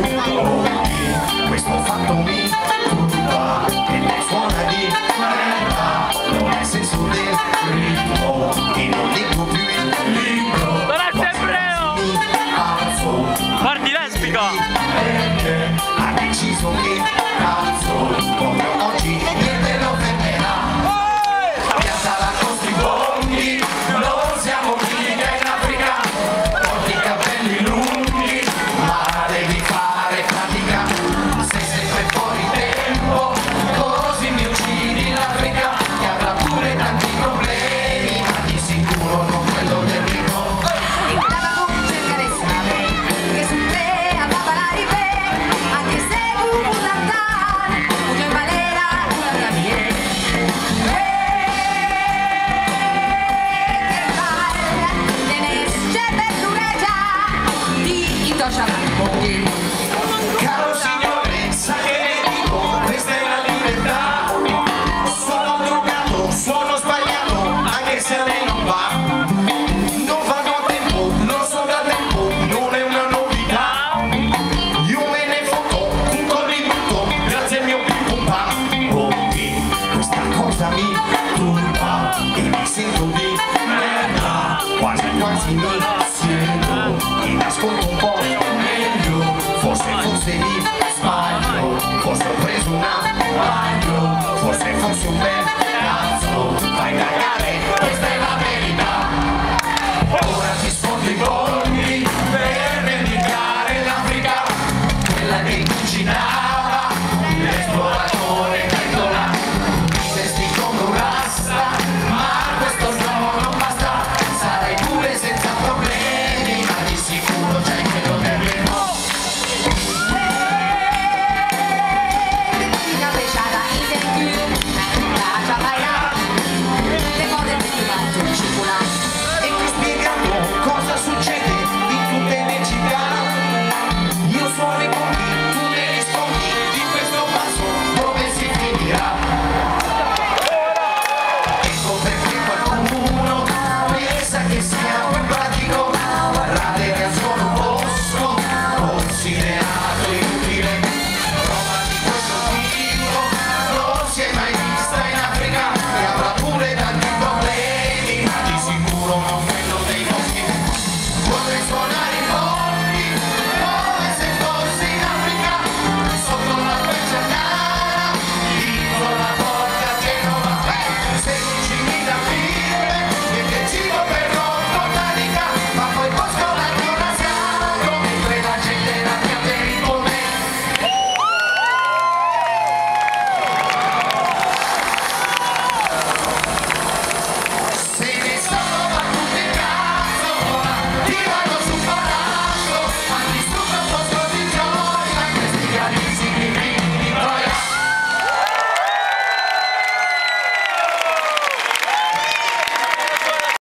più. Oh, questo fatto mi turba e non suona di fretta non è senso del ritmo e non dico più il libro. Sarà sempre io Marti lesbica. Perché ha deciso che cazzo voglio se lei non va. Non va da tempo, non so da tempo non è una novità. Io me ne foto, un corributo grazie al mio pim pam perché questa cosa mi turba e mi sento di merda. Quasi quasi non la sento e mi ascolto un po' meglio. Forse forse mi